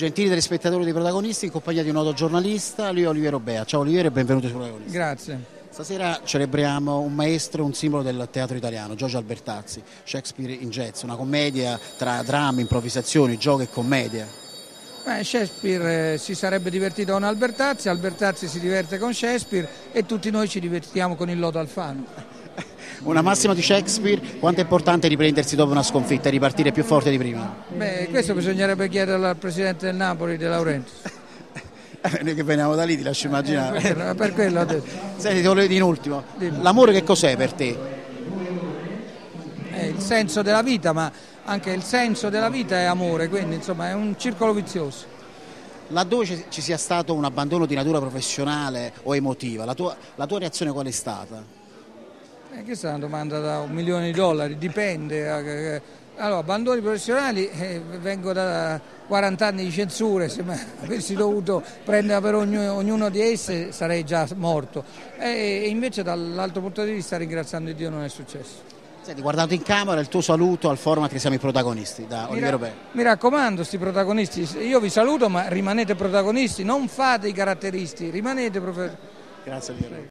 Gentili telespettatori dei protagonisti, in compagnia di un noto giornalista, lui è Oliviero Bea. Ciao Oliviero e benvenuto sui protagonisti. Grazie. Stasera celebriamo un maestro, un simbolo del teatro italiano, Giorgio Albertazzi, Shakespeare in jazz, una commedia tra dramma, improvvisazioni, gioco e commedia. Beh, Shakespeare eh, si sarebbe divertito con Albertazzi, Albertazzi si diverte con Shakespeare e tutti noi ci divertiamo con il Loto Alfano. Una massima di Shakespeare, quanto è importante riprendersi dopo una sconfitta e ripartire più forte di prima? Beh, questo bisognerebbe chiederlo al presidente del Napoli, De Laurentiis. Eh, Noi che veniamo da lì ti lascio immaginare. Per quello- per quello ho detto. Senti, ti volevo dire in ultimo, l'amore che cos'è per te? È il senso della vita, ma anche il senso della vita è amore, quindi insomma è un circolo vizioso. Laddove ci- ci sia stato un abbandono di natura professionale o emotiva, la tua, la tua reazione qual è stata? Eh, questa è una domanda da un milione di dollari, dipende. eh, Allora, abbandoni professionali, eh, vengo da 40 anni di censure, se avessi dovuto prendere per ognu- ognuno di esse sarei già morto. E e invece dall'altro punto di vista ringraziando Dio non è successo. Senti, guardando in camera il tuo saluto al format che siamo i protagonisti, da Oliviero Bea. mi raccomando, sti protagonisti, io vi saluto ma rimanete protagonisti, non fate i caratteristi, rimanete professionisti. Grazie Oliviero.